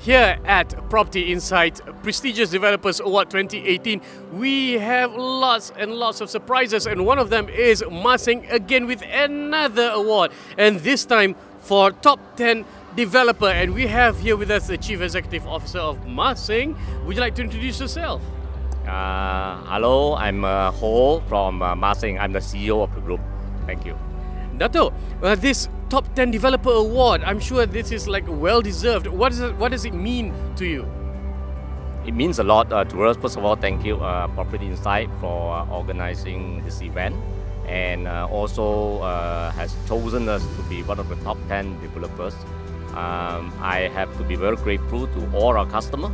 Here at Property Insight Prestigious Developers Award 2018, we have lots and lots of surprises, and one of them is Mah Sing again with another award, and this time for top 10 developer. And we have here with us the Chief Executive Officer of Mah Sing. Would you like to introduce yourself? Uh, hello, I'm uh, Ho from uh, Mah Sing. I'm the CEO of the group. Thank you. Dato, uh, this top 10 developer award, I'm sure this is like well deserved. What, is it, what does it mean to you? It means a lot uh, to us. First of all, thank you, uh, Property Insight, for uh, organizing this event and uh, also uh, has chosen us to be one of the top 10 developers. Um, I have to be very grateful to all our customers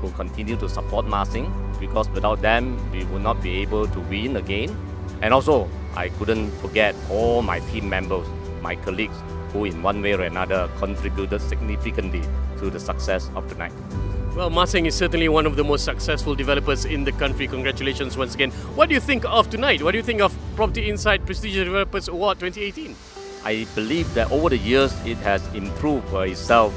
who continue to support Mah Sing because without them, we would not be able to win again. And also, I couldn't forget all my team members, my colleagues, who in one way or another contributed significantly to the success of the night. Well, Mah Sing is certainly one of the most successful developers in the country. Congratulations once again. What do you think of tonight? What do you think of Property Insight Prestigious Developers Award 2018? I believe that over the years it has improved itself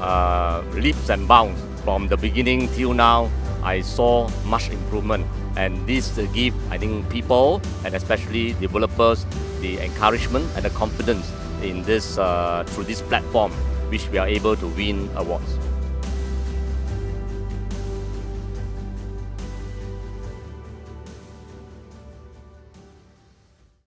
uh, leaps and bounds. From the beginning till now, I saw much improvement, and this uh, give I think people and especially developers the encouragement and the confidence in this uh, through this platform, which we are able to win awards.